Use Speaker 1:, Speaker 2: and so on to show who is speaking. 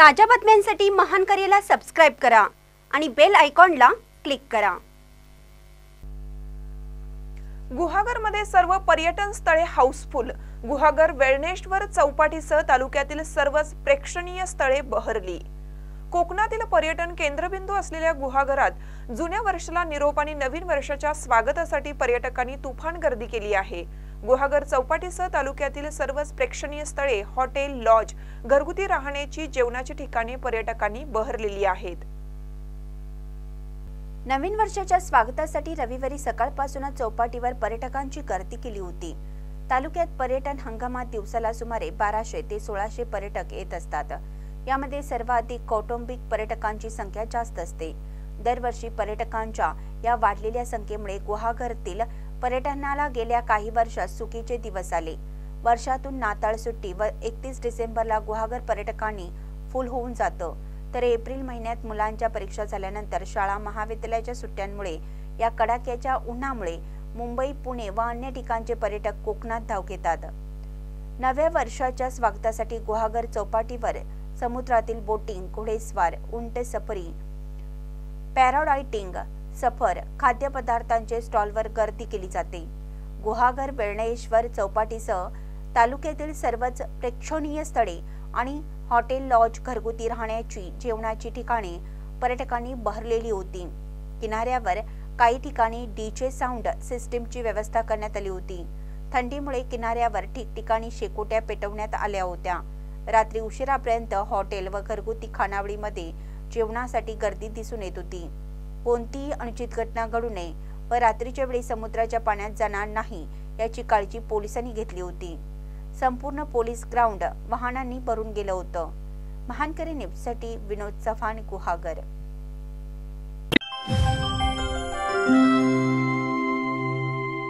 Speaker 1: ताज्या बातम्यांसाठी महान करेला सबस्क्राईब करा आणि बेल आयकॉनला क्लिक करा.
Speaker 2: गुहागरमध्ये सर्व पर्यटन स्थळे हाऊसफुल. गुहागर वेळणेश्वर चौपाटीसह तालुक्यातील सर्वच प्रेक्षणीय स्थळे बहरली. कोकणातील पर्यटन केंद्रबिंदू असलेल्या गुहागरात जुन्या वर्षाला निरोप आणि नवीन वर्षाच्या स्वागतासाठी पर्यटकांनी तुफान गर्दी केली आहे. गुहागर चौपाटीसह तालुक्यातील सर्वच प्रेक्षणीय स्थळे हॉटेल लॉज घरगुती राहण्याची जेवणाची ठिकाणे पर्यटकांनी बहरलेली आहेत.
Speaker 1: नवीन वर्षाच्या स्वागतासाठी रविवारी सकाळपासूनच चौपाटीवर पर्यटकांची गर्दी केली होती. तालुक्यात पर्यटन हंगामात दिवसाला सुमारे बाराशे ते सोळाशे पर्यटक येत असतात. यामध्ये सर्वाधिक कौटुंबिक पर्यटकांची संख्या जास्त असते. दरवर्षी पर्यटकांच्या या वाढलेल्या संख्येमुळे गुहागरतील पर्यटनाला गेल्या काही वर्षात चुकीचे दिवस आले. वर्षातून नाताळ सुट्टी व एकतीस डिसेंबरला गुहागर पर्यटकांनी फुल होऊन जातं. तर एप्रिल महिन्यात मुलांच्या परीक्षा झाल्यानंतर शाळा महाविद्यालयाच्या सुट्ट्यांमुळे या कडाक्याच्या उन्हामुळे मुंबई पुणे व अन्य ठिकाणचे पर्यटक कोकणात धाव घेतात. नव्या वर्षाच्या स्वागतासाठी गुहागर चौपाटीवर समुद्रातील बोटिंग घोडेस्वार उंट सफरी पॅराडायटिंग सफर खाद्यपदार्थांचे स्टॉलवर गर्दी केली जाते. गुहागर वेळणेश्वर चौपाटीसह तालुक्यातील सर्वच प्रेक्षणीय स्थळे आणि हॉटेल लॉज घरगुती राहण्याची जेवणाची ठिकाणे पर्यटकांनी बहरलेली होती. किनाऱ्यावर काही ठिकाणी डीजे साऊंड सिस्टीमची व्यवस्था करण्यात आली होती. थंडीमुळे किनाऱ्यावर ठिकठिकाणी शेकोट्या पेटवण्यात आल्या होत्या. रात्री उशिरापर्यंत हॉटेल व घरगुती खानावळीमध्ये जेवणासाठी गर्दी दिसून येत होती. कोणतीही अनुचित घटना घडू नये व रात्रीच्या वेळी समुद्राच्या पाण्यात जाणार नाही याची काळजी पोलिसांनी घेतली होती. संपूर्ण पोलीस ग्राउंड वाहनांनी भरून गेलं होतं. महानकरी न्यूजसाठी विनोद चव्हाण गुहागर.